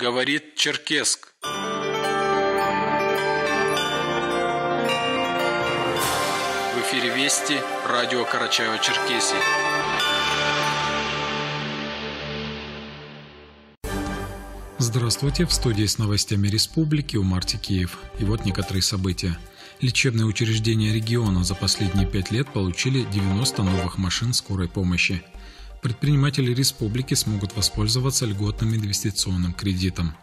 Говорит Черкесск. В эфире Вести, радио Карачаево-Черкесия. Здравствуйте, в студии с новостями республики у Марти Киев. И вот некоторые события. Лечебные учреждения региона за последние пять лет получили 90 новых машин скорой помощи. Предприниматели республики смогут воспользоваться льготным инвестиционным кредитом.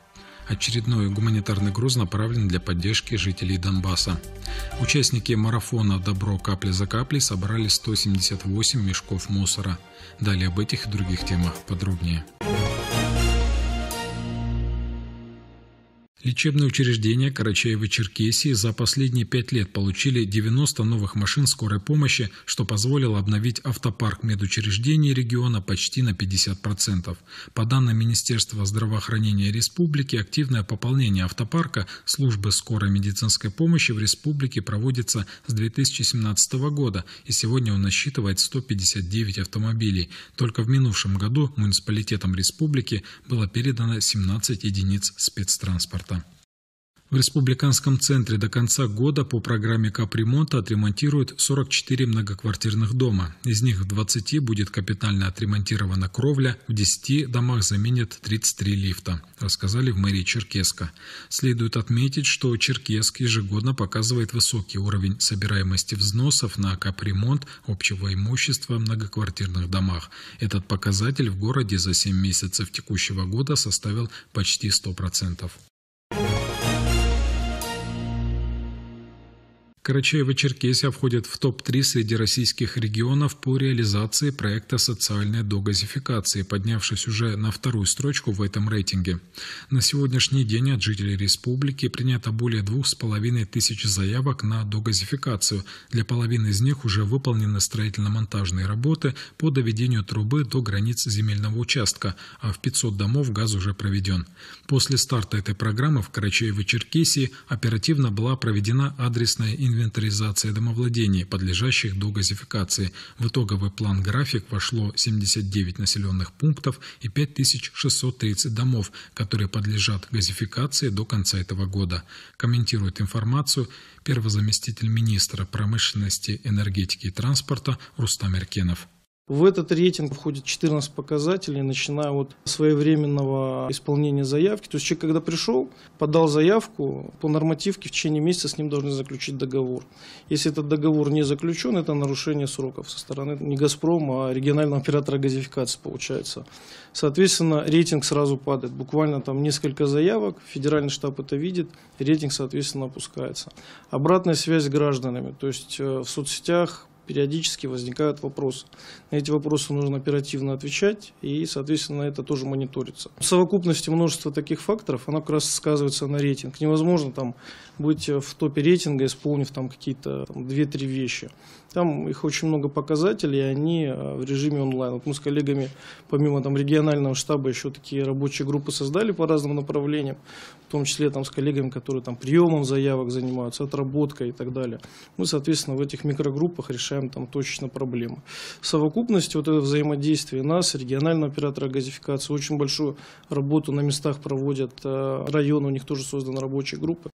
Очередной гуманитарный груз направлен для поддержки жителей Донбасса. Участники марафона «Добро капля за каплей» собрали 178 мешков мусора. Далее об этих и других темах подробнее. Лечебные учреждения Карачаева-Черкесии за последние пять лет получили 90 новых машин скорой помощи, что позволило обновить автопарк медучреждений региона почти на 50%. По данным Министерства здравоохранения республики, активное пополнение автопарка службы скорой медицинской помощи в республике проводится с 2017 года, и сегодня он насчитывает 159 автомобилей. Только в минувшем году муниципалитетам республики было передано 17 единиц спецтранспорта. В Республиканском центре до конца года по программе капремонта отремонтируют 44 многоквартирных дома. Из них в 20 будет капитально отремонтирована кровля, в 10 домах заменят 33 лифта, рассказали в мэрии Черкеска. Следует отметить, что Черкесск ежегодно показывает высокий уровень собираемости взносов на капремонт общего имущества в многоквартирных домах. Этот показатель в городе за 7 месяцев текущего года составил почти 100%. Карачаево-Черкесия входит в топ-3 среди российских регионов по реализации проекта социальной догазификации, поднявшись уже на вторую строчку в этом рейтинге. На сегодняшний день от жителей республики принято более двух с половиной тысяч заявок на догазификацию. Для половины из них уже выполнены строительно-монтажные работы по доведению трубы до границ земельного участка, а в 500 домов газ уже проведен. После старта этой программы в Карачаево-Черкесии оперативно была проведена адресная инвестиция инвентаризация домовладений, подлежащих до газификации. В итоговый план-график вошло 79 населенных пунктов и 5630 домов, которые подлежат газификации до конца этого года. Комментирует информацию первый заместитель министра промышленности, энергетики и транспорта Рустам Эркенов. В этот рейтинг входит 14 показателей, начиная от своевременного исполнения заявки. То есть человек, когда пришел, подал заявку, по нормативке в течение месяца с ним должны заключить договор. Если этот договор не заключен, это нарушение сроков со стороны не «Газпрома», а регионального оператора газификации получается. Соответственно, рейтинг сразу падает. Буквально там несколько заявок, федеральный штаб это видит, рейтинг, соответственно, опускается. Обратная связь с гражданами. То есть э, в соцсетях периодически возникают вопросы. На эти вопросы нужно оперативно отвечать, и, соответственно, это тоже мониторится. В совокупности множества таких факторов, оно как раз сказывается на рейтинг. Невозможно там быть в топе рейтинга, исполнив там какие-то 2-3 вещи. Там их очень много показателей, и они э, в режиме онлайн. Вот мы с коллегами, помимо там регионального штаба, еще такие рабочие группы создали по разным направлениям, в том числе там с коллегами, которые там приемом заявок занимаются, отработкой и так далее. Мы, соответственно, в этих микрогруппах решаем там точно проблемы. В совокупности вот это взаимодействие нас, регионального оператора газификации, очень большую работу на местах проводят э, районы, у них тоже созданы рабочие группы.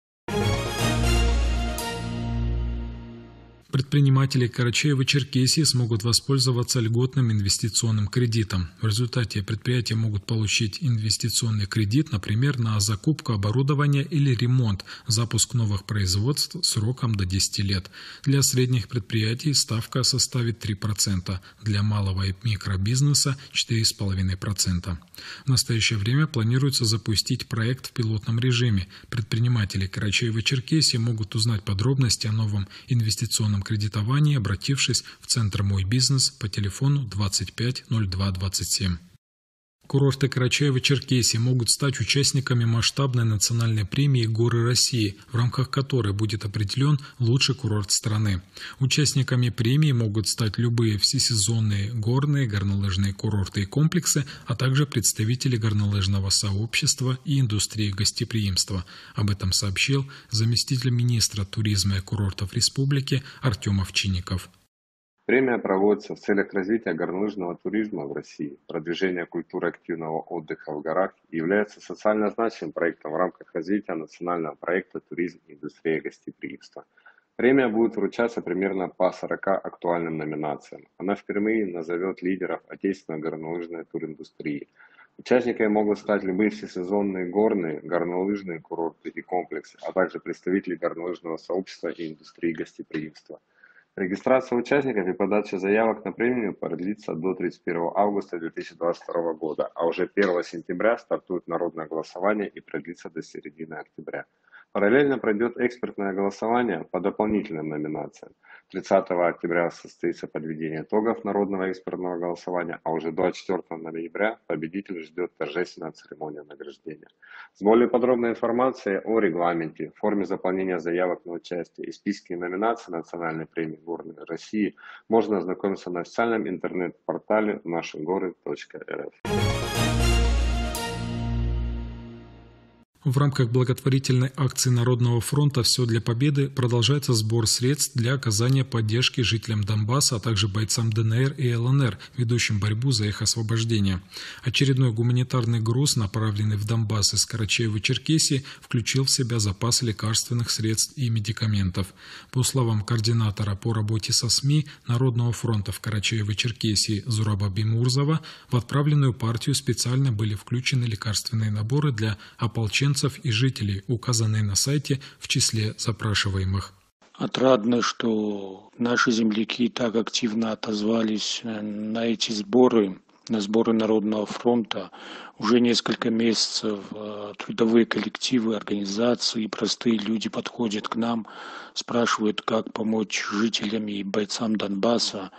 Предприниматели Карачаева-Черкесии смогут воспользоваться льготным инвестиционным кредитом. В результате предприятия могут получить инвестиционный кредит, например, на закупку оборудования или ремонт, запуск новых производств сроком до 10 лет. Для средних предприятий ставка составит 3%, для малого и микробизнеса 4,5%. В настоящее время планируется запустить проект в пилотном режиме. Предприниматели Карачаева-Черкесии могут узнать подробности о новом инвестиционном кредитовании, обратившись в Центр «Мой бизнес» по телефону 25 02 27. Курорты Карачаева-Черкесии могут стать участниками масштабной национальной премии «Горы России», в рамках которой будет определен лучший курорт страны. Участниками премии могут стать любые всесезонные горные, горнолыжные курорты и комплексы, а также представители горнолыжного сообщества и индустрии гостеприимства. Об этом сообщил заместитель министра туризма и курортов республики Артем Овчинников. Премия проводится в целях развития горнолыжного туризма в России, продвижения культуры активного отдыха в горах и является социально значимым проектом в рамках развития национального проекта «Туризм и индустрия гостеприимства». Премия будет вручаться примерно по 40 актуальным номинациям. Она впервые назовет лидеров отечественной горнолыжной туриндустрии. Участниками могут стать любые всесезонные горные, горнолыжные курорты и комплексы, а также представители горнолыжного сообщества и индустрии гостеприимства – Регистрация участников и подача заявок на премию продлится до 31 августа 2022 года, а уже 1 сентября стартует народное голосование и продлится до середины октября. Параллельно пройдет экспертное голосование по дополнительным номинациям. 30 октября состоится подведение итогов народного экспертного голосования, а уже 24 ноября победитель ждет торжественная церемония награждения. С более подробной информацией о регламенте, форме заполнения заявок на участие и списке номинаций Национальной премии Горной России можно ознакомиться на официальном интернет-портале нашегоры.рф. В рамках благотворительной акции Народного фронта «Все для победы» продолжается сбор средств для оказания поддержки жителям Донбасса, а также бойцам ДНР и ЛНР, ведущим борьбу за их освобождение. Очередной гуманитарный груз, направленный в Донбасс из Карачаева-Черкесии, включил в себя запас лекарственных средств и медикаментов. По словам координатора по работе со СМИ Народного фронта в Карачаево-Черкесии Зураба Бимурзова, в отправленную партию специально были включены лекарственные наборы для ополченцев переселенцев и жителей, указанные на сайте в числе запрашиваемых. Отрадно, что наши земляки так активно отозвались э, на эти сборы, на сборы Народного фронта. Уже несколько месяцев э, трудовые коллективы, организации, простые люди подходят к нам, спрашивают, как помочь жителям и бойцам Донбасса.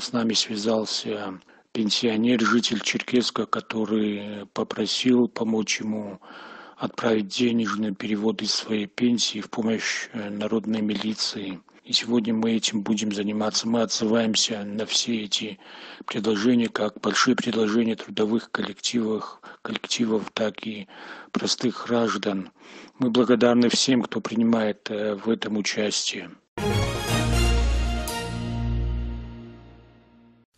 С нами связался пенсионер, житель Черкеска, который попросил помочь ему отправить денежный перевод из своей пенсии в помощь э, народной милиции. И сегодня мы этим будем заниматься. Мы отзываемся на все эти предложения, как большие предложения трудовых коллективов, коллективов, так и простых граждан. Мы благодарны всем, кто принимает э, в этом участие.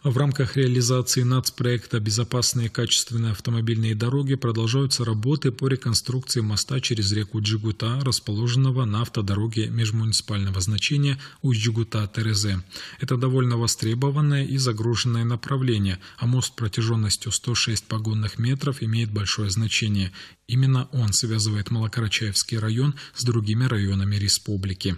В рамках реализации нацпроекта «Безопасные качественные автомобильные дороги» продолжаются работы по реконструкции моста через реку Джигута, расположенного на автодороге межмуниципального значения Усть-Джигута-Терезе. Это довольно востребованное и загруженное направление, а мост протяженностью 106 погонных метров имеет большое значение. Именно он связывает Малокарачаевский район с другими районами республики.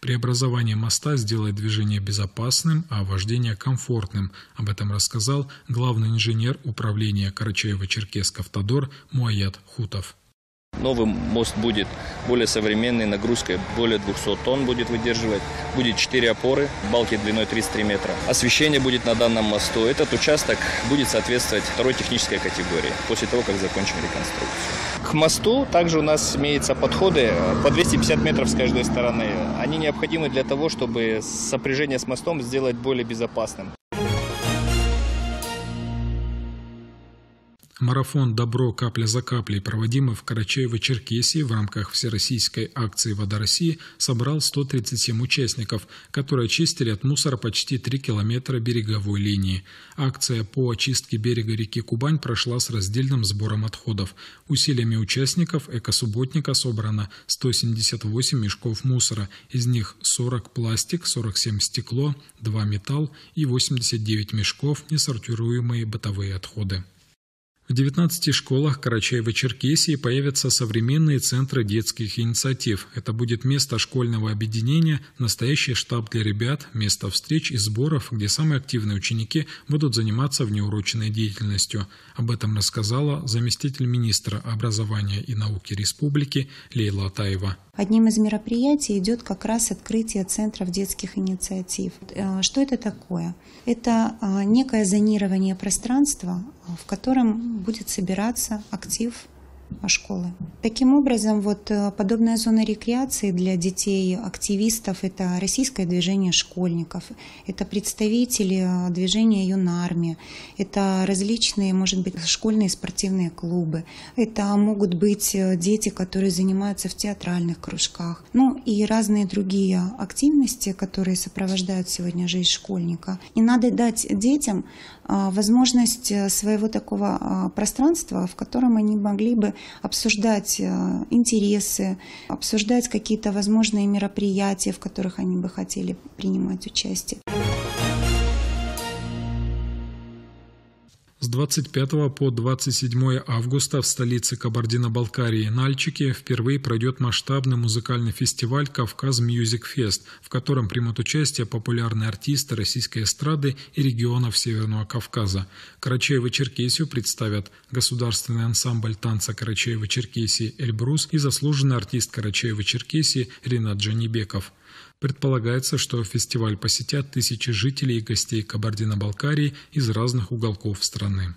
Преобразование моста сделает движение безопасным, а вождение комфортным. Об этом рассказал главный инженер управления Карачаево-Черкесск-Автодор Муаят Хутов. Новый мост будет более современный, нагрузкой более 200 тонн будет выдерживать. Будет 4 опоры, балки длиной 33 метра. Освещение будет на данном мосту. Этот участок будет соответствовать второй технической категории после того, как закончим реконструкцию. К мосту также у нас имеются подходы по 250 метров с каждой стороны. Они необходимы для того, чтобы сопряжение с мостом сделать более безопасным. Марафон «Добро капля за каплей», проводимый в Карачаево-Черкесии в рамках всероссийской акции «Вода России», собрал 137 участников, которые очистили от мусора почти 3 километра береговой линии. Акция по очистке берега реки Кубань прошла с раздельным сбором отходов. Усилиями участников «Экосубботника» собрано 178 мешков мусора, из них 40 пластик, 47 стекло, 2 металл и 89 мешков несортируемые бытовые отходы. В 19 школах Карачаева-Черкесии появятся современные центры детских инициатив. Это будет место школьного объединения, настоящий штаб для ребят, место встреч и сборов, где самые активные ученики будут заниматься внеурочной деятельностью. Об этом рассказала заместитель министра образования и науки республики Лейла Таева. Одним из мероприятий идет как раз открытие центров детских инициатив. Э, что это такое? Это э, некое зонирование пространства, в котором будет собираться актив школы. Таким образом, вот э, подобная зона рекреации для детей активистов – это российское движение школьников, это представители э, движения юнармия, это различные, может быть, школьные спортивные клубы, это могут быть э, дети, которые занимаются в театральных кружках, ну и разные другие активности, которые сопровождают сегодня жизнь школьника. И надо дать детям возможность своего такого пространства, в котором они могли бы обсуждать э, интересы, обсуждать какие-то возможные мероприятия, в которых они бы хотели принимать участие. С 25 по 27 августа в столице Кабардино-Балкарии Нальчике впервые пройдет масштабный музыкальный фестиваль «Кавказ Music Fest», в котором примут участие популярные артисты российской эстрады и регионов Северного Кавказа. Карачаево-Черкесию представят государственный ансамбль танца Карачаево-Черкесии «Эльбрус» и заслуженный артист Карачаево-Черкесии Ринат Джанибеков – Предполагается, что фестиваль посетят тысячи жителей и гостей Кабардино-Балкарии из разных уголков страны.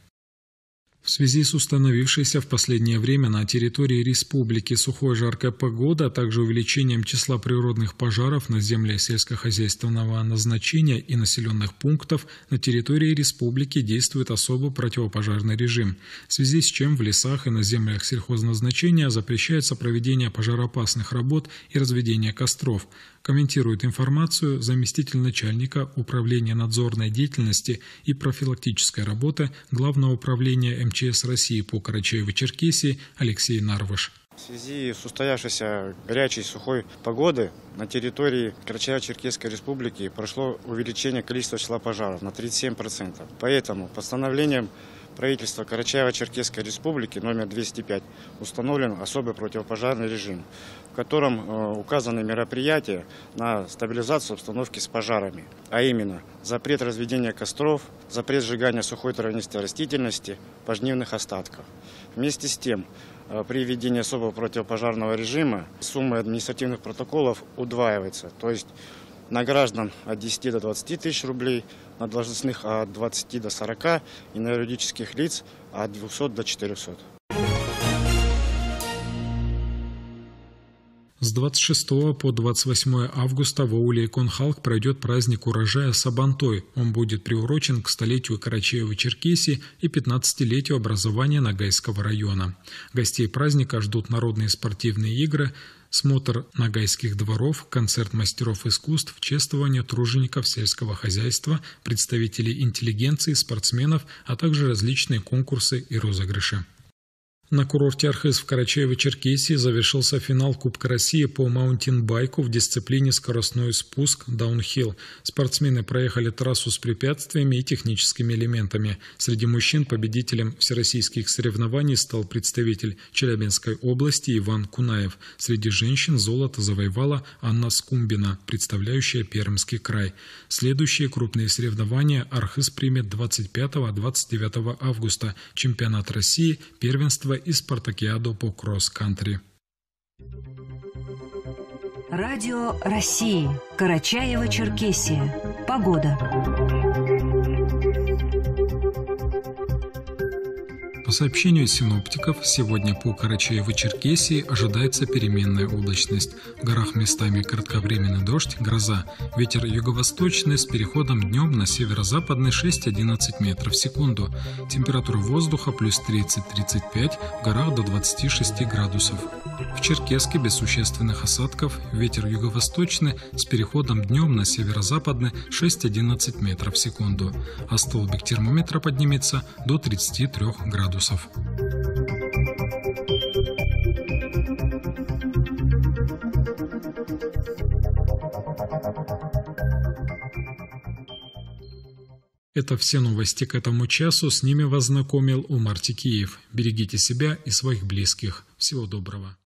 В связи с установившейся в последнее время на территории республики сухой жаркая погода, а также увеличением числа природных пожаров на землях сельскохозяйственного назначения и населенных пунктов, на территории республики действует особый противопожарный режим, в связи с чем в лесах и на землях сельхозназначения запрещается проведение пожароопасных работ и разведение костров, комментирует информацию заместитель начальника Управления надзорной деятельности и профилактической работы Главного управления МЧС России по Карачаево-Черкесии Алексей Нарвыш. В связи с устоявшейся горячей сухой погоды на территории Карачаево-Черкесской республики прошло увеличение количества числа пожаров на 37%. Поэтому постановлением правительства Карачаево-Черкесской республики номер 205 установлен особый противопожарный режим, в котором э, указаны мероприятия на стабилизацию обстановки с пожарами, а именно запрет разведения костров, запрет сжигания сухой травянистой растительности, пожнивных остатков. Вместе с тем, э, при введении особого противопожарного режима сумма административных протоколов удваивается, то есть на граждан от 10 до 20 тысяч рублей, на должностных от 20 до 40 и на юридических лиц от 200 до 400. С 26 по 28 августа в ауле Иконхалк пройдет праздник урожая Сабантой. Он будет приурочен к столетию Карачаева-Черкесии и 15-летию образования Нагайского района. Гостей праздника ждут народные спортивные игры, смотр нагайских дворов, концерт мастеров искусств, чествование тружеников сельского хозяйства, представителей интеллигенции, спортсменов, а также различные конкурсы и розыгрыши. На курорте Архыз в Карачаево-Черкесии завершился финал Кубка России по маунтинбайку в дисциплине скоростной спуск даунхилл. Спортсмены проехали трассу с препятствиями и техническими элементами. Среди мужчин победителем всероссийских соревнований стал представитель Челябинской области Иван Кунаев. Среди женщин золото завоевала Анна Скумбина, представляющая Пермский край. Следующие крупные соревнования Архыз примет 25-29 августа. Чемпионат России, первенство и спартакиаду по кросс-кантри. Радио России. Карачаево-Черкесия. Погода. Сообщению синоптиков, сегодня по Карачаево-Черкесии ожидается переменная облачность. В горах местами кратковременный дождь, гроза. Ветер юго-восточный с переходом днем на северо-западный 6-11 метров в секунду. Температура воздуха плюс 30-35, в горах до 26 градусов. В Черкеске без существенных осадков, ветер юго-восточный с переходом днем на северо-западный 6-11 метров в секунду, а столбик термометра поднимется до 33 градусов. Это все новости к этому часу. С ними вас знакомил Умар Тикиев. Берегите себя и своих близких. Всего доброго.